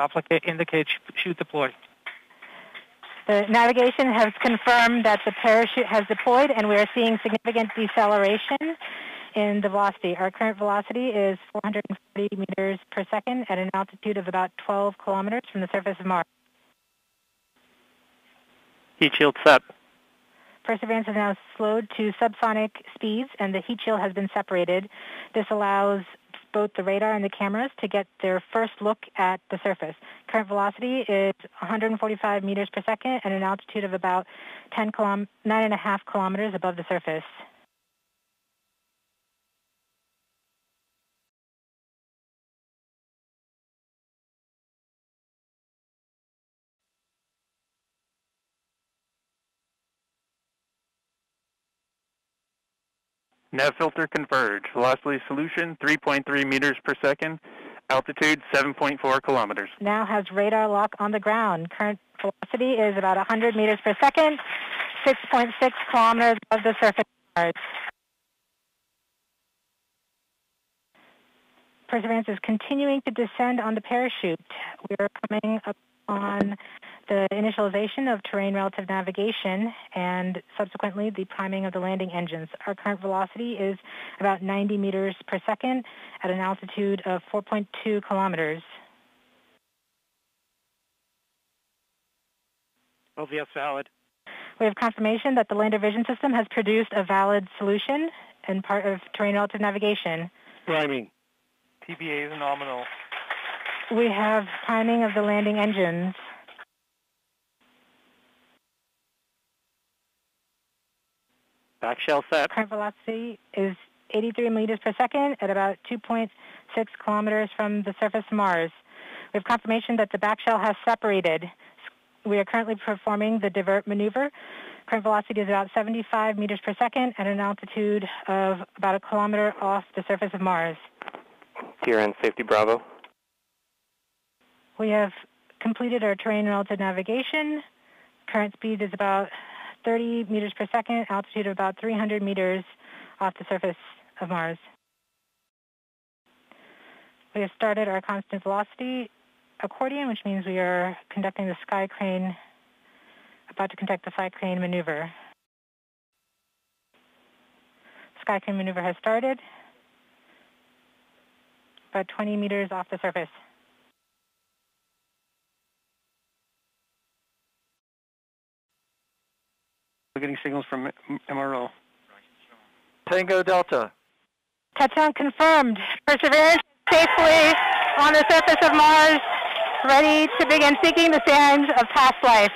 applicant indicates chute deployed. The navigation has confirmed that the parachute has deployed and we are seeing significant deceleration in the velocity. Our current velocity is 440 meters per second at an altitude of about 12 kilometers from the surface of Mars. Heat shield set. Perseverance is now slowed to subsonic speeds and the heat shield has been separated. This allows both the radar and the cameras to get their first look at the surface. Current velocity is 145 meters per second at an altitude of about 10 kilom- 9.5 kilometers above the surface. Nav filter converge. Velocity solution 3.3 meters per second. Altitude 7.4 kilometers. Now has radar lock on the ground. Current velocity is about 100 meters per second, 6.6 kilometers above the surface of Mars. Perseverance is continuing to descend on the parachute. We are coming up initialization of terrain relative navigation and subsequently the priming of the landing engines. Our current velocity is about 90 meters per second at an altitude of 4.2 kilometers. LVS valid. We have confirmation that the lander vision system has produced a valid solution and part of terrain relative navigation. Priming. TBA is nominal. We have priming of the landing engines. Back shell set. Current velocity is 83 meters per second at about 2.6 kilometers from the surface of Mars. We have confirmation that the back shell has separated. We are currently performing the divert maneuver. Current velocity is about 75 meters per second at an altitude of about a kilometer off the surface of Mars. TRN Safety Bravo. We have completed our terrain relative navigation. Current speed is about 30 meters per second, altitude of about 300 meters off the surface of Mars. We have started our constant velocity accordion, which means we are conducting the sky crane, about to conduct the sky crane maneuver. Sky crane maneuver has started, about 20 meters off the surface. We're getting signals from MRO. Tango Delta. Touchdown confirmed. Perseverance safely on the surface of Mars, ready to begin seeking the sands of past life.